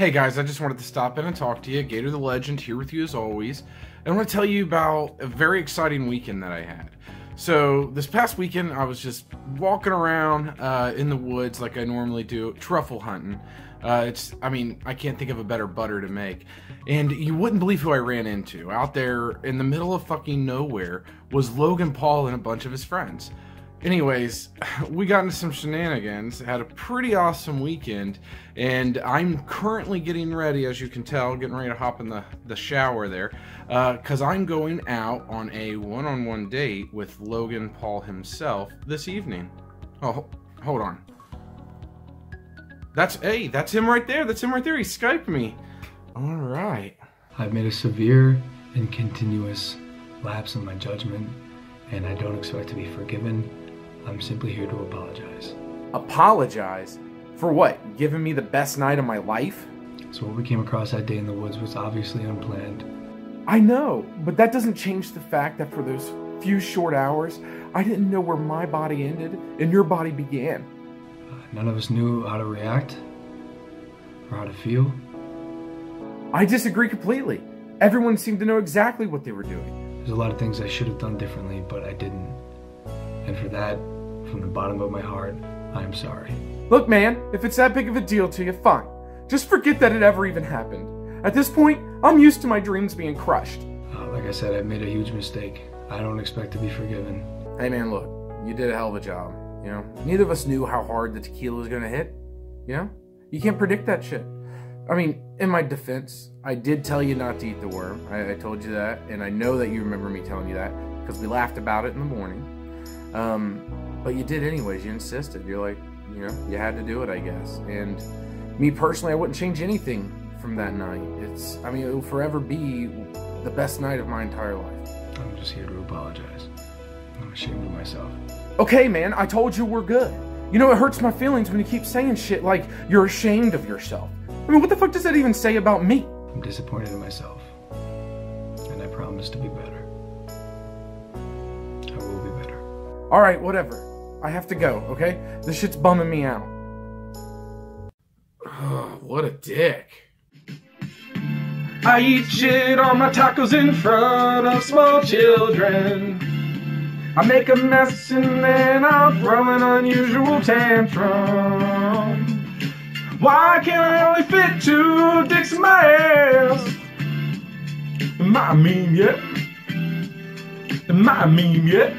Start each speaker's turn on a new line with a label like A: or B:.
A: Hey guys, I just wanted to stop in and talk to you. Gator the Legend here with you as always. And I want to tell you about a very exciting weekend that I had. So this past weekend, I was just walking around uh, in the woods like I normally do, truffle hunting. Uh, it's, I mean, I can't think of a better butter to make. And you wouldn't believe who I ran into. Out there in the middle of fucking nowhere was Logan Paul and a bunch of his friends. Anyways, we got into some shenanigans, had a pretty awesome weekend, and I'm currently getting ready, as you can tell, getting ready to hop in the, the shower there, because uh, I'm going out on a one on one date with Logan Paul himself this evening. Oh, hold on. That's, hey, that's him right there. That's him right there. He Skyped me. All right.
B: I've made a severe and continuous lapse in my judgment, and I don't expect to be forgiven I'm simply here to apologize.
A: Apologize? For what? Giving me the best night of my life?
B: So, what we came across that day in the woods was obviously unplanned.
A: I know, but that doesn't change the fact that for those few short hours, I didn't know where my body ended and your body began.
B: Uh, none of us knew how to react or how to feel.
A: I disagree completely. Everyone seemed to know exactly what they were doing.
B: There's a lot of things I should have done differently, but I didn't. And for that, from the bottom of my heart, I am sorry.
A: Look, man, if it's that big of a deal to you, fine. Just forget that it ever even happened. At this point, I'm used to my dreams being crushed.
B: Uh, like I said, I've made a huge mistake. I don't expect to be forgiven.
A: Hey, man, look, you did a hell of a job. You know, neither of us knew how hard the tequila was going to hit. You know, you can't predict that shit. I mean, in my defense, I did tell you not to eat the worm. I, I told you that, and I know that you remember me telling you that because we laughed about it in the morning. Um, but you did anyways. You insisted. You're like, you know, you had to do it, I guess. And me personally, I wouldn't change anything from that night. It's, I mean, it will forever be the best night of my entire life.
B: I'm just here to apologize. I'm ashamed of myself.
A: Okay, man, I told you we're good. You know, it hurts my feelings when you keep saying shit like you're ashamed of yourself. I mean, what the fuck does that even say about me?
B: I'm disappointed in myself. And I promise to be better.
A: All right, whatever. I have to go, okay? This shit's bumming me out. Oh, what a dick. I eat shit on my tacos in front of small children. I make a mess and then I throw an unusual tantrum. Why can't I only fit two dicks in my ass? Am I mean yet? Am I mean yet?